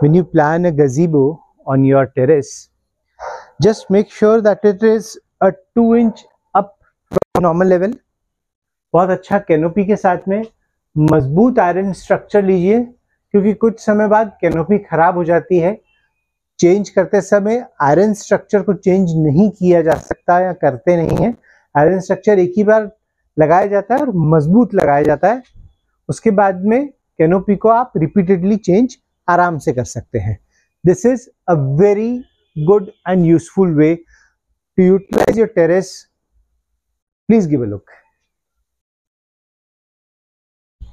when you plan a gazebo on your terrace, just make sure that it is a 2 inch up from normal level. बहुत अच्छा canopy के साथ में मज़बूत iron structure लीजिए, क्योंकि कुछ समय बाद कैनोपी खराब हो जाती है। चेंज करते समय आयरन स्ट्रक्चर को चेंज नहीं किया जा सकता या करते नहीं है। आयरन स्ट्रक्चर एक ही बार लगाया जाता है और मज़बूत लगाया जाता है। उसके बाद में कैनोपी को आप रिपीटेडली चेंज आराम से कर सकते हैं। This is a very good and useful way to utilize your terrace please give a look